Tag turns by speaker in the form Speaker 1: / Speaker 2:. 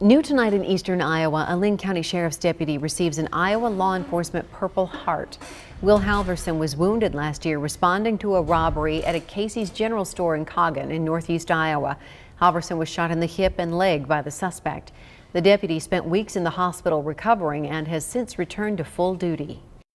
Speaker 1: New tonight in eastern Iowa, a Linn County Sheriff's deputy receives an Iowa Law Enforcement Purple Heart. Will Halverson was wounded last year responding to a robbery at a Casey's General Store in Coggon in northeast Iowa. Halverson was shot in the hip and leg by the suspect. The deputy spent weeks in the hospital recovering and has since returned to full duty.